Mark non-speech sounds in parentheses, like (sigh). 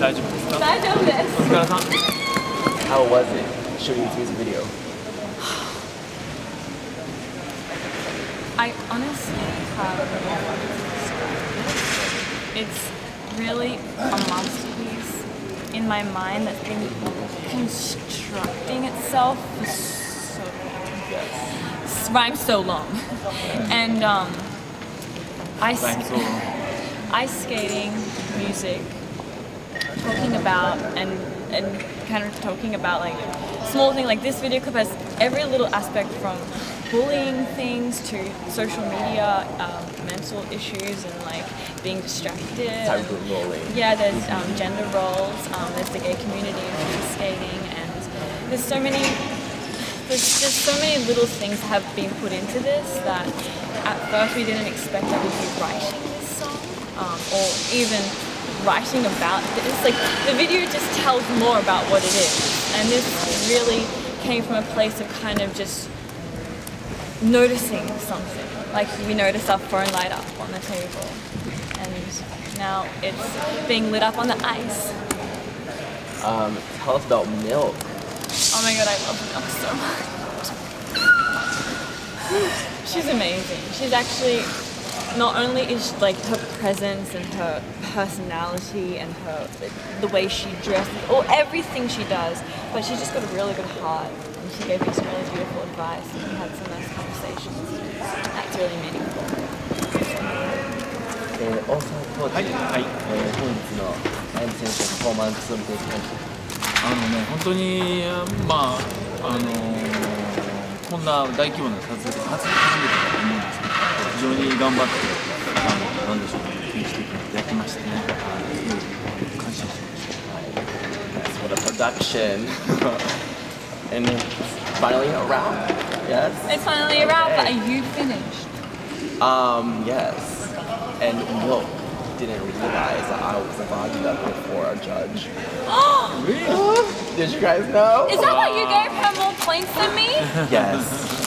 大丈夫ですか大丈夫ですお疲れさん How was it shooting this music video? I honestly have no words to describe it. It's really a masterpiece in my mind that's been constructing itself for so long. Rhymes so long. (laughs) And um, ice, Rhymes so long. ice skating, music, talking about and and kind of talking about like small thing like this video clip has every little aspect from bullying things to social media, um, mental issues, and like being distracted. Rolling. Yeah, there's um, gender roles, um, there's the gay community in skating, and there's so many, there's just so many little things have been put into this that at first we didn't expect that we'd be writing this song, um, or even writing about this. Like the video just tells more about what it is, and this really came from a place of kind of just noticing something. Like we noticed our phone light up on the table, and now it's being lit up on the ice. Um, tell us about Milk. Oh my god, I love Milk so much. She's amazing. She's actually not only is like her presence and her personality and her the way she dresses or everything she does, but she's just got a really good heart. And she gave me some really beautiful advice and we had some nice conversations. That's really meaningful. えー、大沢コーチ、はいはいえー本日のあやみ選手のパフォーマンスを見ていきまし あのね、本当に、まあ、あの、こんな大規模な撮影が初めてだと思うんですけど、非常に頑張って、あのなでしょうね、気にしていただきましてね、はい、すごい感謝しました。Yes. だ production. Didn't realize that I was logged up before a judge. (gasps) really? Did you guys know? Is that why you gave her more points than me? Yes.